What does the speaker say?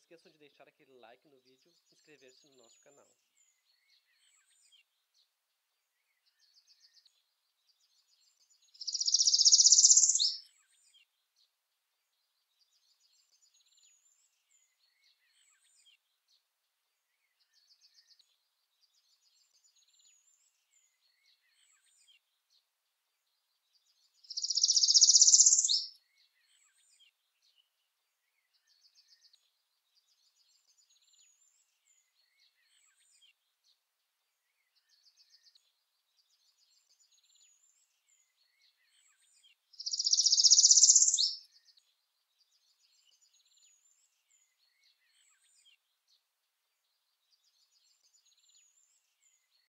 esqueçam de deixar aquele like no vídeo e inscrever-se no nosso canal.